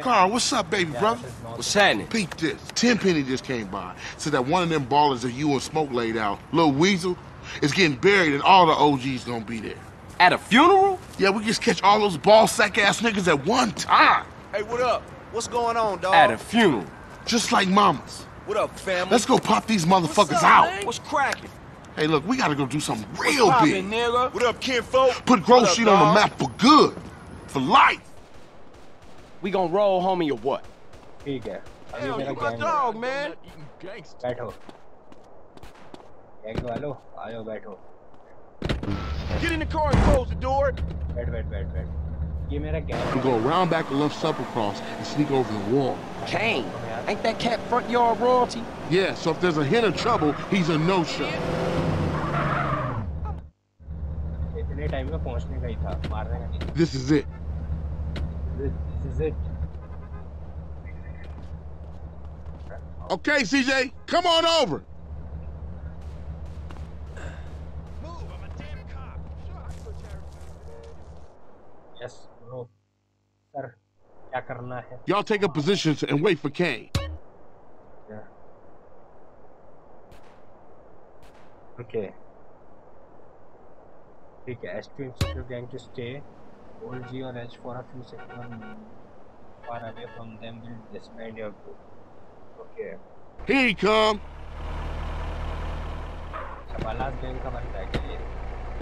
Carl, what's up, baby Yeah, brother? this is not- What's happening? Peep this. Tenpenny just came by. Said that one of them Ballas that you and Smoke laid out, Lil Weasel, is getting buried and all the OGs gonna be there. At a funeral? Yeah, we just catch all those ball sack ass niggas at one time. Hey, what up? What's going on, dog? At a funeral. Just like mamas. What up, family? Let's go pop these motherfuckers What's up, out. man? What's cracking? Hey, look, we gotta go do something real Poppin', big. nigga. What up, kinfolk? Put Grove What up, Street on the map for good for life. We gonna roll, homie, or what? Here you go. Hell, you my dog, man. Battle. Hello, hello. Hello. Get in the car and close the door. Wait, wait, wait, wait. Give me that gas. We go around back the Los Sepulcros and sneak over the wall. Kane, ain't that cat front yard royalty? Yeah, so if there's a hint of trouble, he's a no-show. This is it. पहुंचने का ही था मारने का नहीं This is it. This is it Okay, CJ, come on over. Yes bro sir क्या करना है Y'all take up positions and wait for Kane. Okay ठीक है S to institute hold your edge for a few seconds far away from them will disband your group. Okay. Here he come.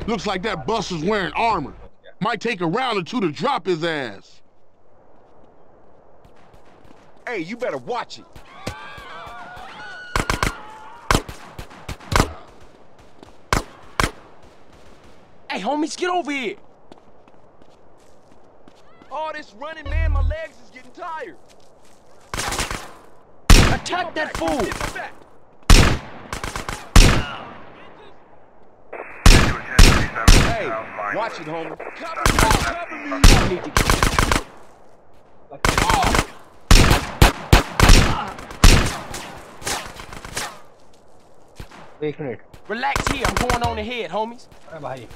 Looks like that bus is wearing armor. Might take a round or two to drop his ass. Hey, you better watch it. Hey, homies, get over here all this running, man, my legs is getting tired. Attack that fool! Hey, watch it, homie. Cover me, cover me. I need to get like, oh. Wait, come here. Relax here. I'm going on ahead, homies. Right behind you.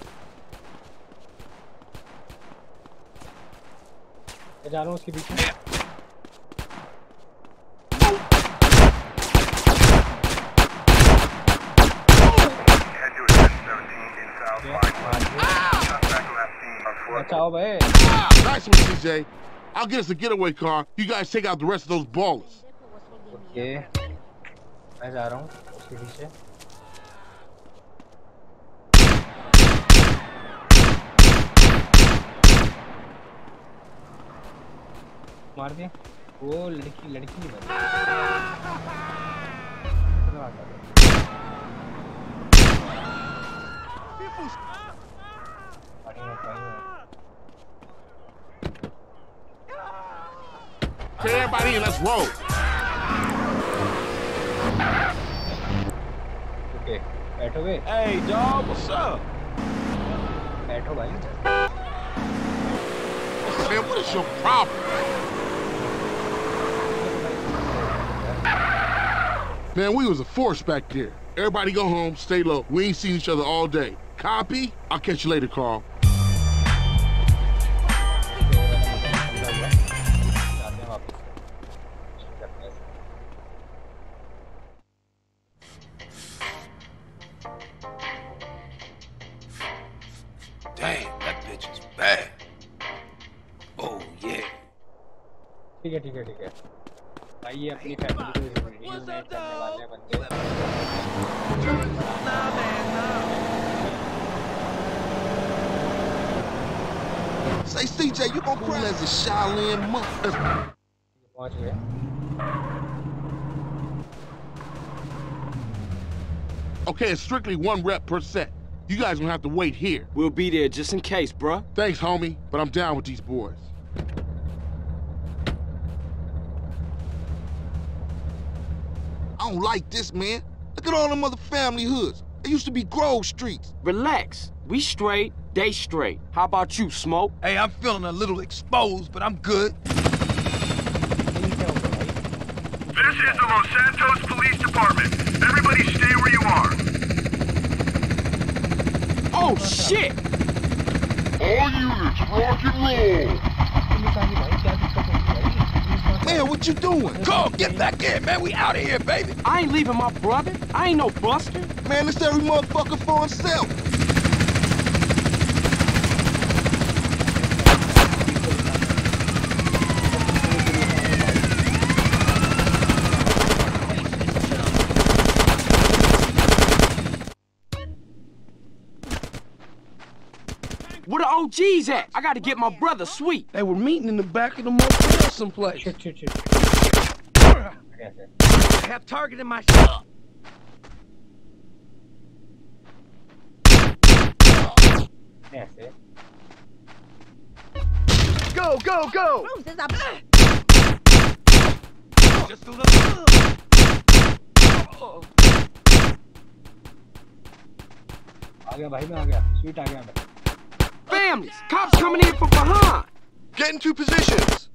मैं जा Nice one, CJ. I'll get us a getaway car. You guys take out the rest of those Ballas. Okay. मैं जा रहा मार दिया वो लड़की लड़की नहीं Okay, everybody let's roll. बैठोगे Hey, dog, what's up? बैठो भाई Man, what is your problem? Man, we was a force back there. Everybody go home, stay low. We ain't seen each other all day. Copy? I'll catch you later, Carl. जाते हैं वापस करते हैं Damn, that bitch is bad. Oh, yeah. ठीक है ठीक है ठीक है भाई ये अपनी फैमिली को रियूनाइट करने वाले बंदे Say, CJ, you gonna cool as a Shaolin monk. पहुंच गए Okay, it's strictly one rep per set. You guys gonna have to wait here. We'll be there just in case, bruh. Thanks, homie, but I'm down with these boys. I don't like this, man. Look at all them other family hoods. They used to be Grove Streets. Relax. We straight, they straight. How about you, Smoke? Hey, I'm feeling a little exposed, but I'm good. This is the Los Santos Police Department. Everybody stay where you are. Oh, shit! All units, rock and roll. Man, what you doing? Carl, get back in, man. We out of here, baby. I ain't leaving my brother. I ain't no buster. Man, it's every motherfucker for himself. Where the OGs at? I gotta get my brother sweet. They were meeting in the back of the motel someplace. Shit, shit, shit. बढ़िया से I have targeted my shot. बढ़िया से Go, go, go. Bruises are Just a little. आ गया भाई मैं आ गया sweet आ गया मैं Families. Cops coming in from behind. Get into positions.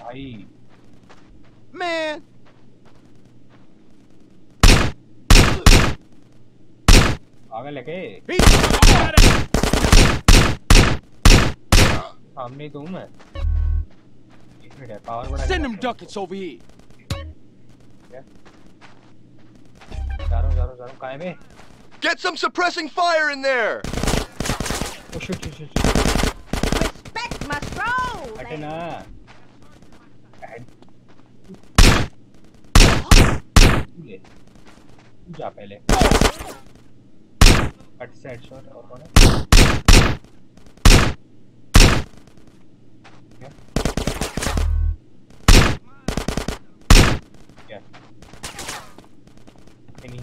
भाई Man, आ गया लेके सामने ही तो हूँ मैं एक मिनट है पावर बढ़ा Send them ducats over here. जा रहा हूँ जा रहा हूँ जा रहा हूँ कहाँ है बे Get some suppressing fire in there. Oh shit shit shit respect my stroll. हटे ना हट। तू ले तू जा पहले कट से हेडशॉट और कौन है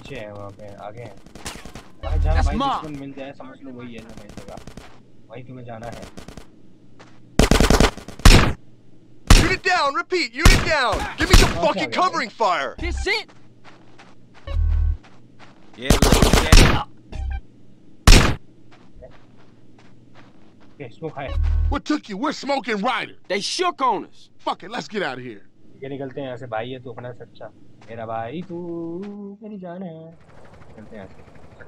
पीछे है वहाँ पे आगे है भाई जहाँ भाई दुश्मन मिल जाए समझ लो वही है ना भाई जगह तुम्हें जाना है Unit down, repeat, unit down! Give me some fucking covering fire! This it! Yeah, yeah. Okay, smoke high. What took you? We're Smoke and Ryder. They shook on us. Fuck it, let's get out of here. मेरा भाई तू मेरी जान है चलते हैं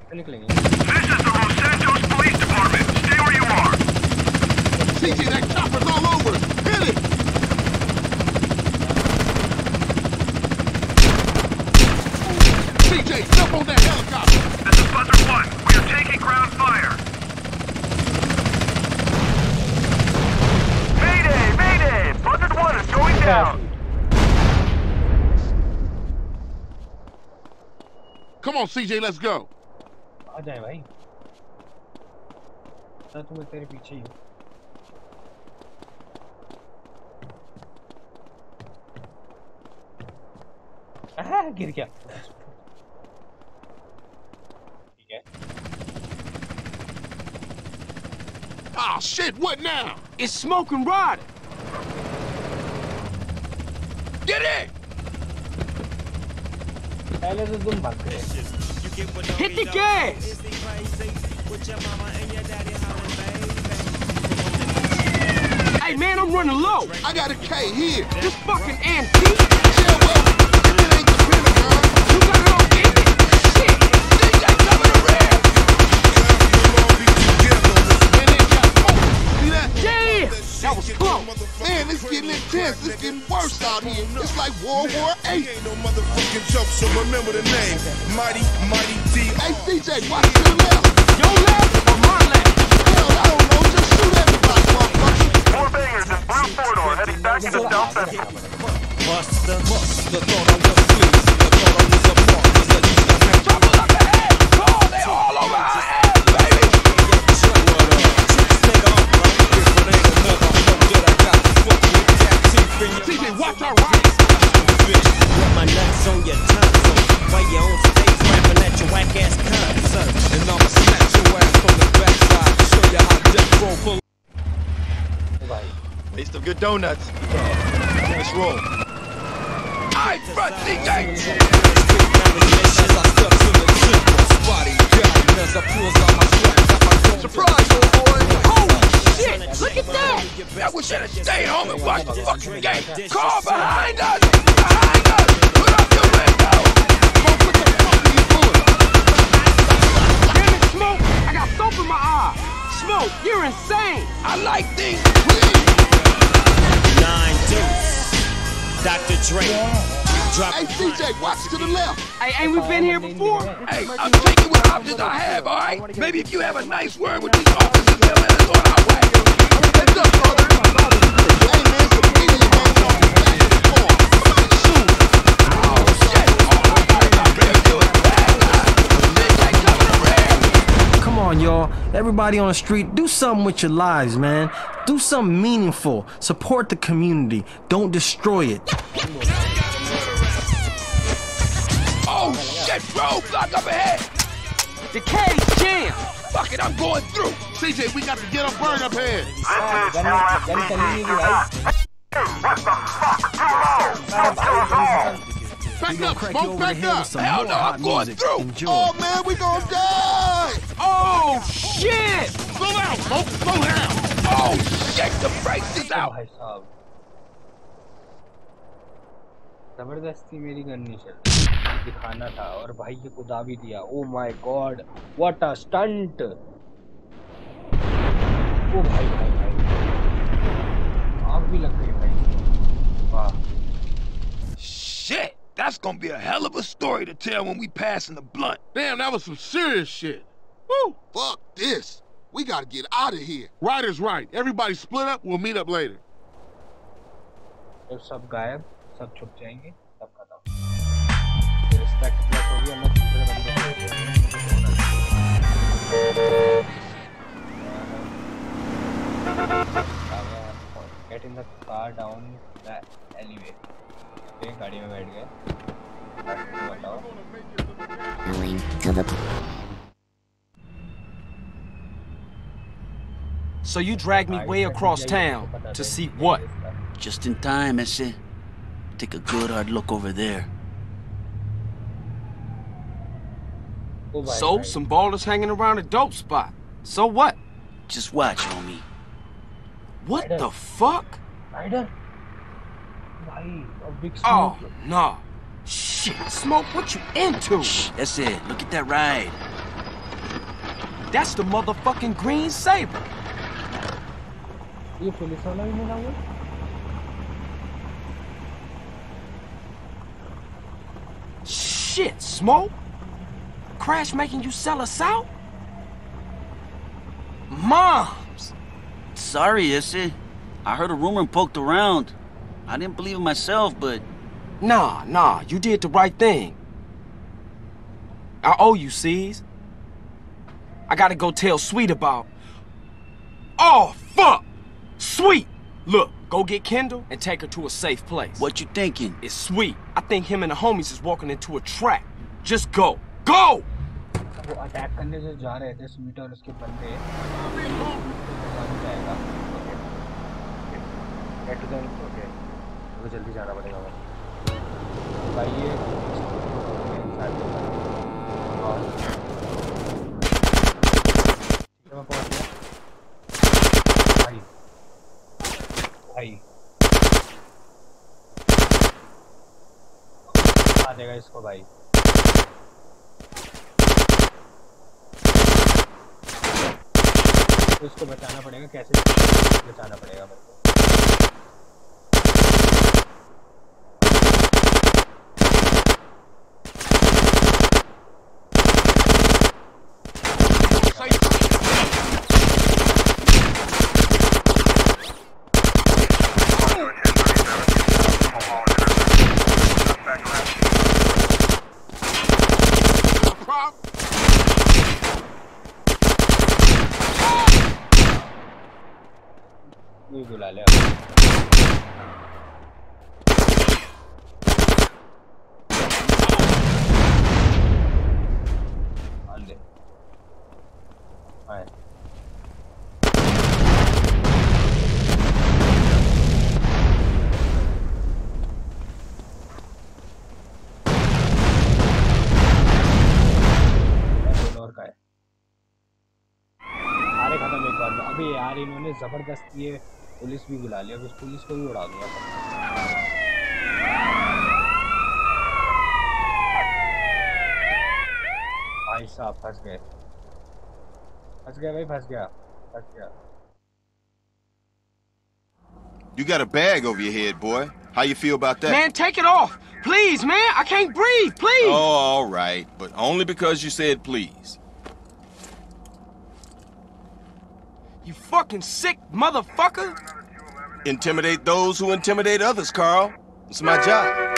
से निकलेंगे This is the Los Santos Police Department. Stay where you are. Come on, CJ, let's go. I don't know, That's almost going be cheap. Ah, get it. Ah, shit, what now? It's smoking rod. Get it! पहले तो तुम भाग गए Hit the gas. Hey man, I'm running low. I got a K here. This fucking antique. Getting. It's getting worse out here. It's like World War Ain't Eight. no motherfucking joke, so remember the name. Mighty, Mighty D. Hey, CJ, watch to the left. Your left or my left? Hell, I don't know. Just shoot everybody, motherfucker. Four bangers in blue four-door heading back to the south end. Trouble donuts. Let's roll. I front DJ. Surprise, old boy. Holy shit. Look at that. That we should have stayed home and watched the fucking game. Car behind us. Behind us. Put up your window. What the fuck are you doing? Damn it, smoke. I got soap in my eye. Smoke. You're insane. I like things Dr. Dre. Drop Hey, CJ, watch to the left. Hey, ain't we been here before? Hey, I'm taking what options I have, all right? Maybe if you have a nice word with these officers, they'll let us on our way. Heads up, on, y'all. Everybody on the street, do something with your lives, man. Do something meaningful. Support the community. Don't destroy it. Oh, shit, roadblock up ahead. The cage jammed. Fuck it, I'm going through. CJ, we got to get a burn up here. Back up, smoke back up. Hell no, I'm going through. Enjoy. Oh, man, we gonna die. Oh, shit. Slow down, smoke. Slow down. Oh, shit, the brakes is out. भाई साहब ज़बरदस्ती मेरी करनी चाहिए दिखाना था और भाई ये कुदा भी दिया ओ my god what a stunt oh भाई भाई that's gonna be a hell of a story to tell when we passing the blunt. Damn, that was some serious shit. Woo. Fuck this. We gotta get out of here. Right is right. Everybody split up. We'll meet up later. जब सब गायब सब छुप जाएंगे सब खत्म respect plus हो गया मैं दूसरे बंदे को get in the car down the alleyway so you dragged me way across town to see what? Just in time, Ese. Take a good hard look over there. So, some Ballas hanging around a dope spot. So what? Just watch, homie. What the fuck? Ryder? A big smoke. Oh, no. Shit, Smoke, what you into? Shh, that's it. Look at that ride. That's the motherfucking green Sabre. ये police वाला भी मिला हुआ Shit, Smoke. Crash making you sell us out? Moms. Sorry, Issy. I heard a rumor and poked around. I didn't believe in myself, but... Nah, nah, you did the right thing. I owe you, C's. I gotta go tell Sweet about... Oh, fuck! Sweet! Look, go get Kendl and take her to a safe place. What you thinking? It's Sweet. I think him and the homies is walking into a trap. Just go. Go! तो जल्दी जाना पड़ेगा भाई। भाई ये के मैं पहुँच गया। भाई। भाई। आ इसको भाई। तो इसको बचाना पड़ेगा कैसे बचाना पड़ेगा मेरे को? पे ज़बरदस्ती है पुलिस भी बुला लिया उस पुलिस को भी उड़ा भाई साहब फंस गए फंस गया भाई फंस गया फंस गया You got a bag over your head, boy. How you feel about that? Man, take it off. Please, man. I can't breathe. Please. Oh, all right. But only because you said please. You fucking sick motherfucker! Intimidate those who intimidate others, Carl. It's my job.